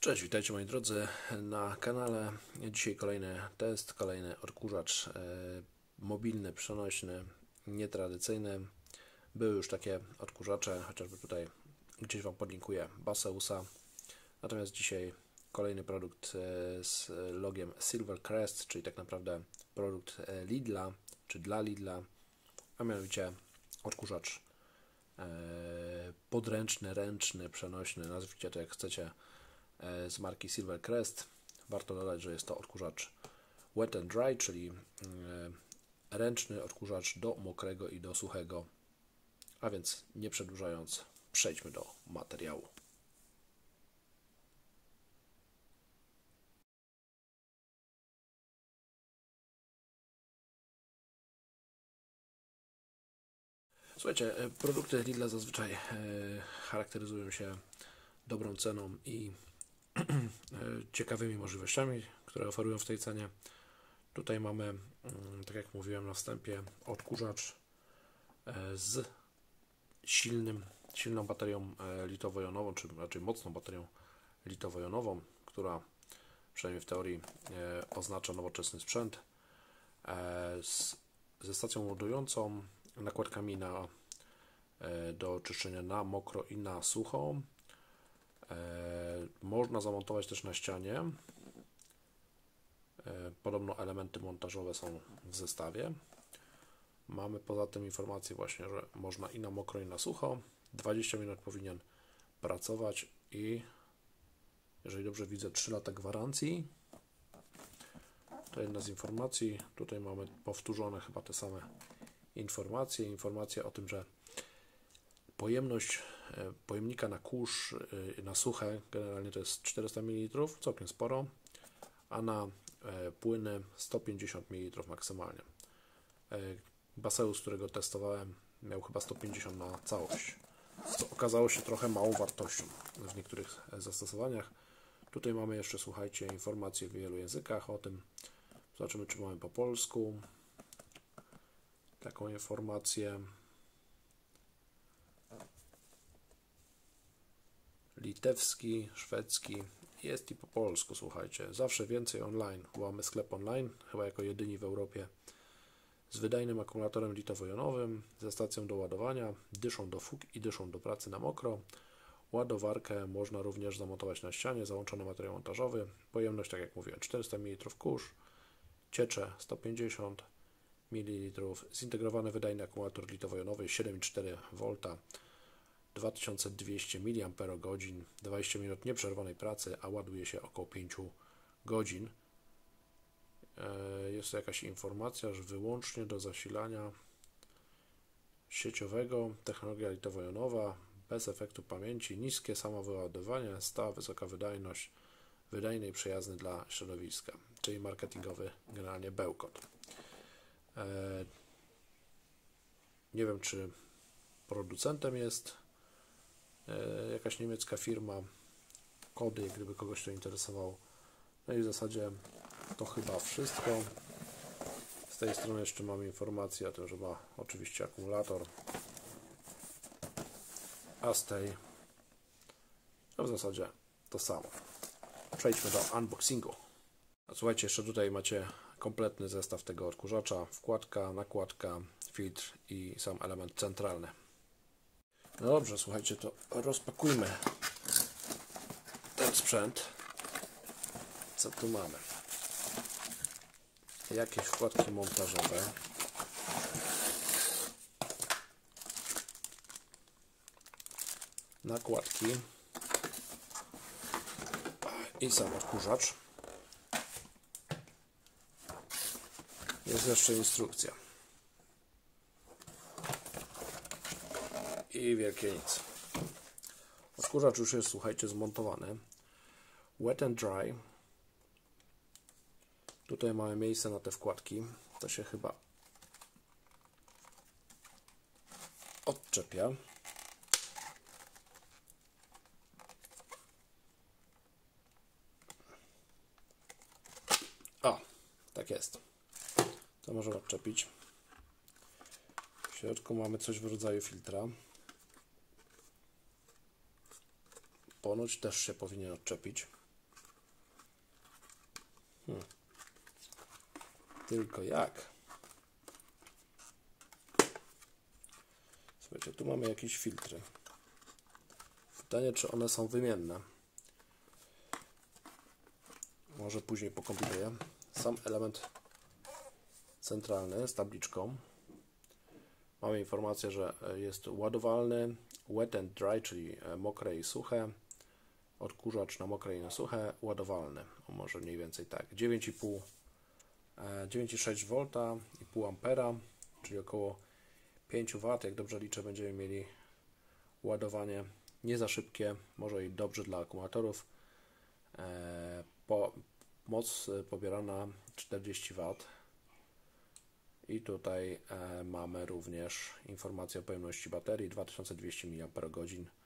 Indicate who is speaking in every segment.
Speaker 1: Cześć, witajcie moi drodzy na kanale. Dzisiaj kolejny test, kolejny odkurzacz e, mobilny, przenośny, nietradycyjny. Były już takie odkurzacze, chociażby tutaj gdzieś Wam podlinkuję Baseusa. Natomiast dzisiaj kolejny produkt e, z logiem Silvercrest, czyli tak naprawdę produkt e, Lidla, czy dla Lidla, a mianowicie odkurzacz podręczny, ręczny, przenośny, nazwijcie to jak chcecie, z marki Silvercrest. Warto dodać, że jest to odkurzacz wet and dry, czyli ręczny odkurzacz do mokrego i do suchego. A więc nie przedłużając, przejdźmy do materiału. Słuchajcie, e, produkty Lidla zazwyczaj e, charakteryzują się dobrą ceną i e, ciekawymi możliwościami, które oferują w tej cenie. Tutaj mamy, mm, tak jak mówiłem na wstępie, odkurzacz z silnym, silną baterią litowo-jonową, czy raczej mocną baterią litowo-jonową, która przynajmniej w teorii oznacza nowoczesny sprzęt, z, ze stacją ładującą, nakładkami na, e, do czyszczenia na mokro i na sucho. E, można zamontować też na ścianie. E, podobno elementy montażowe są w zestawie. Mamy poza tym informację właśnie, że można i na mokro i na sucho. 20 minut powinien pracować i jeżeli dobrze widzę 3 lata gwarancji. To jedna z informacji. Tutaj mamy powtórzone chyba te same informacje, informacja o tym, że pojemność pojemnika na kurz, e, na suche generalnie to jest 400 ml, całkiem sporo, a na e, płyny 150 ml maksymalnie. Baseus, którego testowałem, miał chyba 150 na całość, co okazało się trochę małą wartością w niektórych zastosowaniach. Tutaj mamy jeszcze, słuchajcie, informacje w wielu językach o tym. Zobaczymy, czy mamy po polsku taką informację. Litewski, szwedzki, jest i po polsku, słuchajcie. Zawsze więcej online. Mamy sklep online, chyba jako jedyni w Europie, z wydajnym akumulatorem litowo-jonowym, ze stacją do ładowania, dyszą do fug i dyszą do pracy na mokro. Ładowarkę można również zamontować na ścianie, załączony materiał montażowy. Pojemność, tak jak mówiłem, 400 ml kurz, ciecze 150 ml, zintegrowany wydajny akumulator litowo-jonowy 7,4 V, 2200 mAh, 20 minut nieprzerwanej pracy, a ładuje się około 5 godzin. E, jest to jakaś informacja, że wyłącznie do zasilania sieciowego technologia litowo-jonowa bez efektu pamięci, niskie samowyładowanie, stała wysoka wydajność, wydajny i przyjazny dla środowiska, czyli marketingowy generalnie bełkot. E, nie wiem, czy producentem jest jakaś niemiecka firma. Kody, gdyby kogoś to interesowało. No i w zasadzie to chyba wszystko. Z tej strony jeszcze mamy informację o tym, że ma oczywiście akumulator. A z tej no w zasadzie to samo. Przejdźmy do unboxingu. A słuchajcie, jeszcze tutaj macie kompletny zestaw tego odkurzacza, wkładka, nakładka, filtr i sam element centralny. Dobrze, słuchajcie, to rozpakujmy ten sprzęt. Co tu mamy? Jakieś wkładki montażowe. Nakładki i sam odkurzacz. Jest jeszcze instrukcja. I wielkie nic. Odkurzacz już jest, słuchajcie, zmontowany. Wet and dry. Tutaj mamy miejsce na te wkładki. To się chyba odczepia. O, tak jest to możemy odczepić. W środku mamy coś w rodzaju filtra. Ponoć też się powinien odczepić. Hmm. Tylko jak? Słuchajcie, tu mamy jakieś filtry. Pytanie, czy one są wymienne. Może później pokombinuję. Sam element centralny z tabliczką. Mamy informację, że jest ładowalny, wet and dry, czyli mokre i suche. Odkurzacz na mokre i na suche, ładowalny. Może mniej więcej tak. 9,5 9,6 V i pół ampera, czyli około 5 W. Jak dobrze liczę, będziemy mieli ładowanie nie za szybkie, może i dobrze dla akumulatorów. E, po, moc pobierana 40 W. I tutaj e, mamy również informację o pojemności baterii 2200 mAh.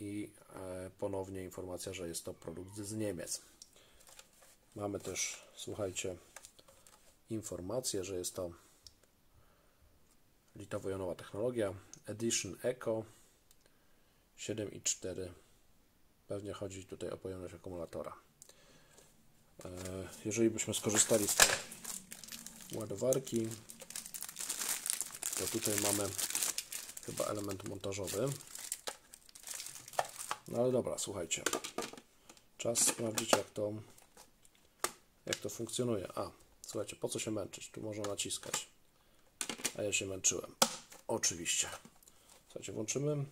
Speaker 1: I e, ponownie informacja, że jest to produkt z Niemiec. Mamy też, słuchajcie, informację, że jest to litowo-jonowa technologia Edition Eco 7,4 pewnie chodzi tutaj o pojemność akumulatora. E, jeżeli byśmy skorzystali z tej ładowarki to tutaj mamy chyba element montażowy no ale dobra, słuchajcie czas sprawdzić jak to jak to funkcjonuje a, słuchajcie, po co się męczyć tu można naciskać a ja się męczyłem. Oczywiście. Słuchajcie, włączymy.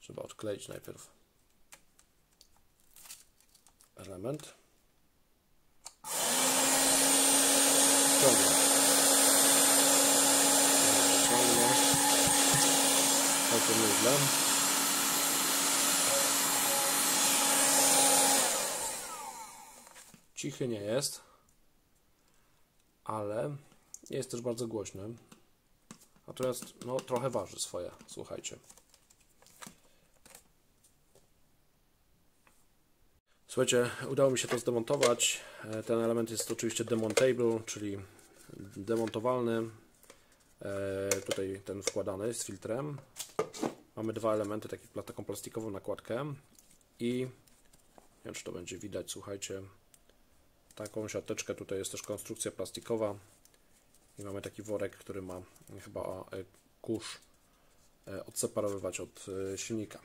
Speaker 1: Trzeba odkleić najpierw element. Ciągle. Całkiem nieźle. Cichy nie jest ale jest też bardzo głośny. Natomiast no, trochę waży swoje, słuchajcie. Słuchajcie, udało mi się to zdemontować. E, ten element jest oczywiście demontable, czyli demontowalny. E, tutaj ten wkładany z filtrem. Mamy dwa elementy, taką plastikową nakładkę i nie wiem, czy to będzie widać, słuchajcie, taką siateczkę. Tutaj jest też konstrukcja plastikowa i mamy taki worek, który ma chyba e, kurz e, odseparowywać od e, silnika.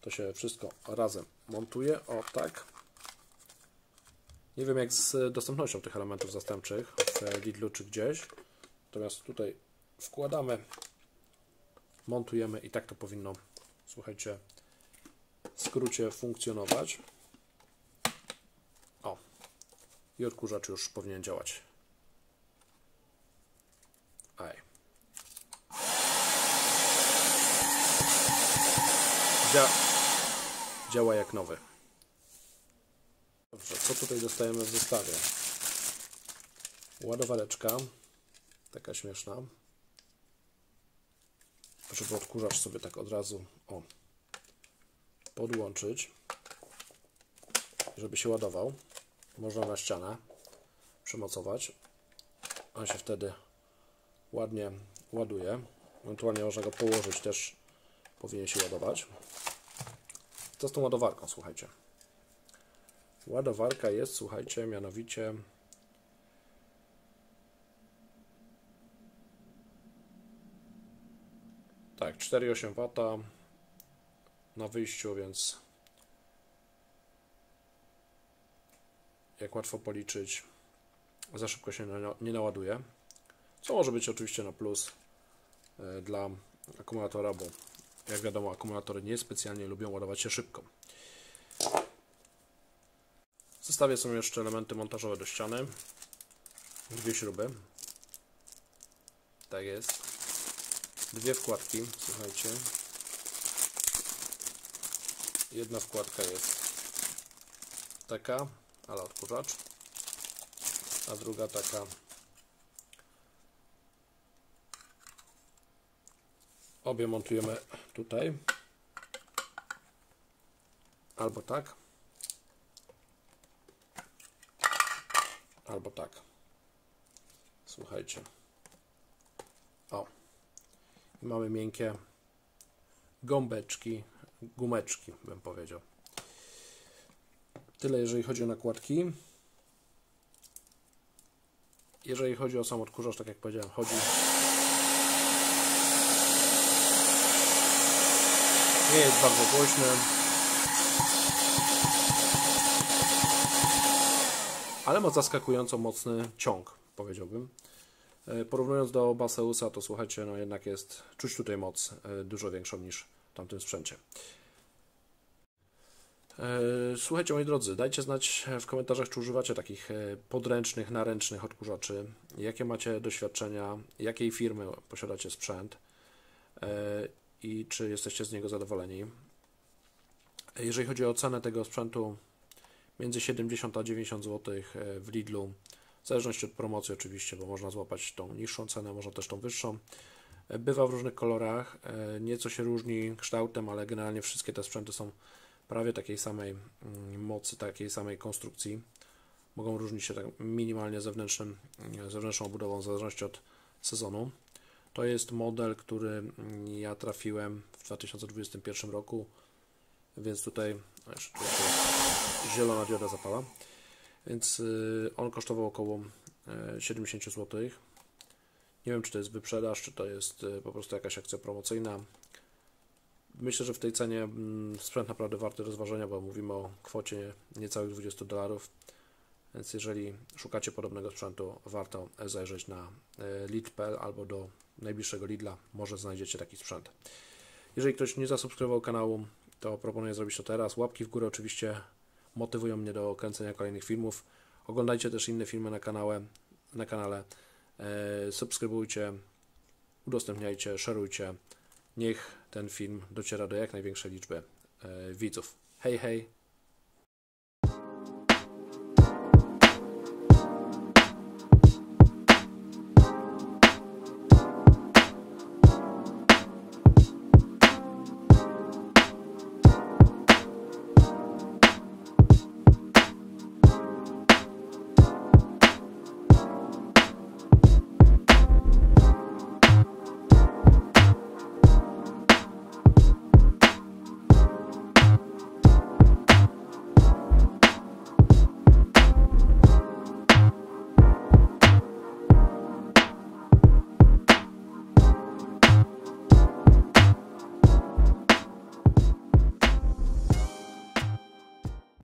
Speaker 1: To się wszystko razem montuje. O tak. Nie wiem jak z dostępnością tych elementów zastępczych w Lidlu czy gdzieś. Natomiast tutaj wkładamy, montujemy i tak to powinno, słuchajcie, w skrócie funkcjonować i odkurzacz już powinien działać. Aj. Dzia działa jak nowy. Dobrze, co tutaj dostajemy w zestawie? Ładowareczka, taka śmieszna, żeby odkurzacz sobie tak od razu o, podłączyć, żeby się ładował można na ścianę przymocować. On się wtedy ładnie ładuje. Ewentualnie można go położyć, też powinien się ładować. Co z tą ładowarką, słuchajcie? Ładowarka jest, słuchajcie, mianowicie tak, 4,8 W na wyjściu, więc jak łatwo policzyć, za szybko się nie naładuje. Co może być oczywiście na plus e, dla akumulatora, bo jak wiadomo, akumulatory nie specjalnie lubią ładować się szybko. W zestawie są jeszcze elementy montażowe do ściany. Dwie śruby. Tak jest. Dwie wkładki, słuchajcie. Jedna wkładka jest taka, ale odkurzacz. A druga taka. Obie montujemy tutaj. Albo tak. Albo tak. Słuchajcie. O mamy miękkie gąbeczki gumeczki bym powiedział Tyle jeżeli chodzi o nakładki. Jeżeli chodzi o sam odkurzacz, tak jak powiedziałem, chodzi. Nie jest bardzo głośny. Ale ma zaskakująco mocny ciąg, powiedziałbym. E, porównując do Baseusa, to słuchajcie, no jednak jest, czuć tutaj moc e, dużo większą niż w tamtym sprzęcie. E, słuchajcie, moi drodzy, dajcie znać w komentarzach, czy używacie takich podręcznych, naręcznych odkurzaczy, jakie macie doświadczenia, jakiej firmy posiadacie sprzęt i czy jesteście z niego zadowoleni. Jeżeli chodzi o cenę tego sprzętu, między 70 a 90 zł w Lidlu, w zależności od promocji oczywiście, bo można złapać tą niższą cenę, można też tą wyższą. Bywa w różnych kolorach, nieco się różni kształtem, ale generalnie wszystkie te sprzęty są prawie takiej samej mm, mocy, takiej samej konstrukcji. Mogą różnić się tak minimalnie zewnętrznym, mm, zewnętrzną obudową w zależności od sezonu. To jest model, który mm, ja trafiłem w 2021 roku, więc tutaj, tutaj zielona dioda zapala, więc y, on kosztował około 70 e, zł. Nie wiem, czy to jest wyprzedaż, czy to jest y, po prostu jakaś akcja promocyjna. Myślę, że w tej cenie mm, sprzęt naprawdę warty rozważenia, bo mówimy o kwocie niecałych 20 dolarów. Więc jeżeli szukacie podobnego sprzętu, warto zajrzeć na e, Lidl.pl albo do najbliższego Lidla, może znajdziecie taki sprzęt. Jeżeli ktoś nie zasubskrybował kanału, to proponuję zrobić to teraz. Łapki w górę oczywiście motywują mnie do kręcenia kolejnych filmów. Oglądajcie też inne filmy na kanale. Na kanale. E, subskrybujcie, udostępniajcie, szerujcie. Niech ten film dociera do jak największej liczby e, widzów. Hej, hej!